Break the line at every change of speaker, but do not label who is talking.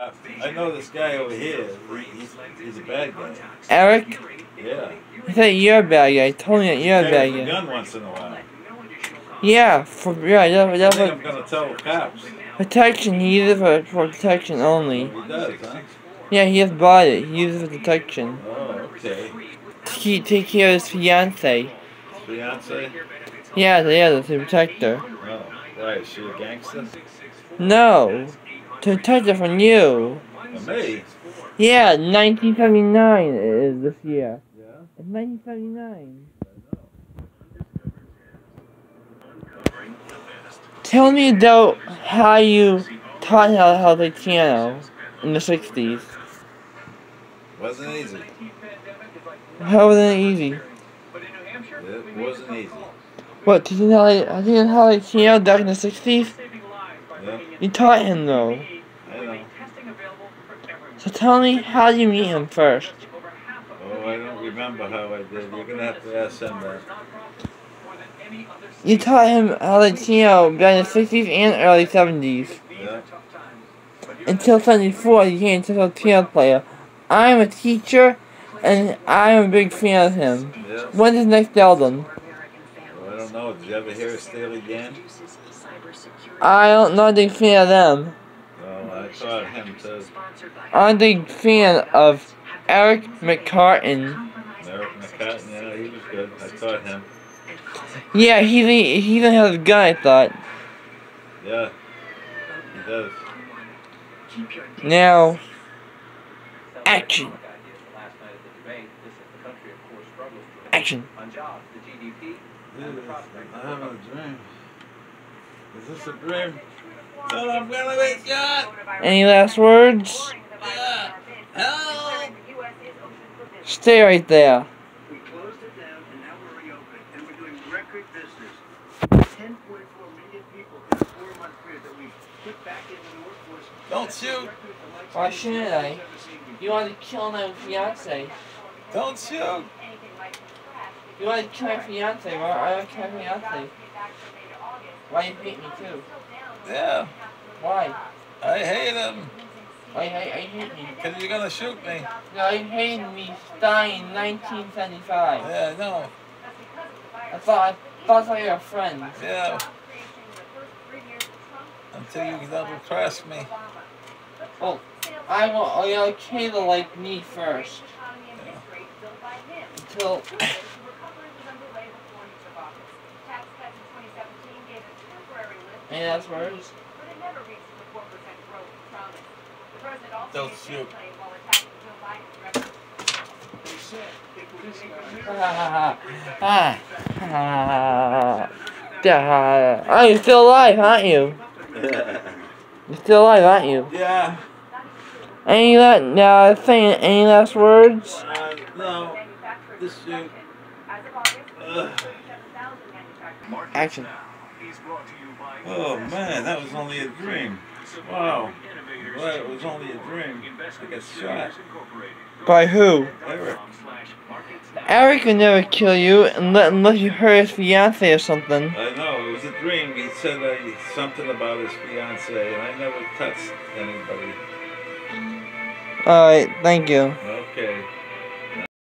I know this guy over here. He's, he's a bad guy.
Eric?
Yeah.
I thought you're a bad guy. I told me that you're a bad guy.
gun once in a while.
Yeah, for yeah, that,
I
that
think I'm gonna tell the cops.
protection. He uses it for, for protection only.
He does, huh?
Yeah, he just bought it. He uses it for protection.
Oh, okay.
To take care of his fiance.
Fiance?
Yeah, yeah, that's to protect her.
Oh, why? Is she a gangster?
No, to protect her from you.
Me?
Yeah, 1979 is this year.
Yeah.
It's 1979. Tell me about how you taught how how to play piano in the 60s.
Wasn't easy.
How was it easy?
It wasn't easy.
What, did you know how I think how to play piano back in the 60s?
Yeah,
You taught him though.
I know.
So tell me how you meet him first.
Oh, I don't remember how I did. You're gonna have to ask him that.
You taught him how to back in the 60s and early 70s.
Yeah.
Until 74, he became a piano player. I'm a teacher, and I'm a big fan of him.
Yeah.
When's his next album?
I don't know. Did you ever hear of Steely Dan?
I don't know a big fan of them.
Well, I taught him to.
I'm a big fan of Eric McCartan.
Eric McCartney, yeah, he was good. I taught him.
Yeah, he he even has a gun, I thought.
Yeah. He does.
Now, action. Action.
I'm having a dream. Is this a dream? I'm gonna be shot!
Any last words?
Yeah. Help!
Stay right there.
We closed it down and now we're reopening and we're doing record business. 10.4 million people in a four-month period that we put back into the workforce.
Don't shoot.
record the likes
Why shouldn't I?
we've ever seen before.
You want to kill my fiance?
Don't shoot!
You like to my fiance? Why I kill my fiance? Why you hate me too?
Yeah.
Why?
I hate him.
Why I, I hate me?
Cause you're gonna shoot me.
No, you hated me dying in 1975.
Yeah, no.
I thought I thought I were friends.
Yeah. Until you double cross me.
Oh, I want oh, you're okay to like me first. Until any last words?
Don't shoot.
Ah, ah, ah, ah. Oh, you're still alive, aren't you? You're still alive, aren't you?
yeah.
Any last, now, saying any last words?
Uh, no. This shoot. Ugh.
Action.
Oh man, that was only a dream. Wow. Well, it was only a dream. I got shot.
By who?
Eric.
Eric would never kill you unless, unless you hurt his fiance or something.
I know, it was a dream. He said uh, something about his fiance, and I never touched anybody.
Alright, thank you.
Okay.